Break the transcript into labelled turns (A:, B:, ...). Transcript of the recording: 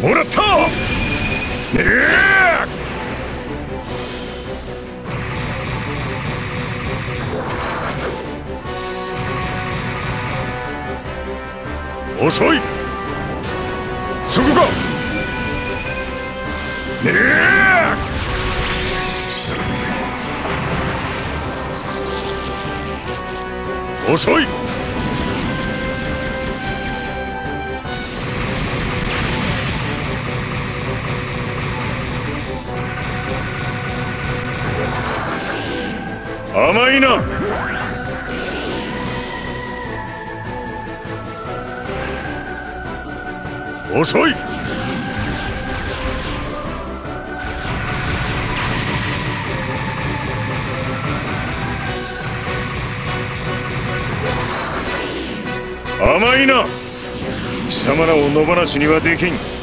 A: もらった！え遅い！そこか！ねえ遅い！甘いな。遅い。甘いな。貴様らを野放しにはできん。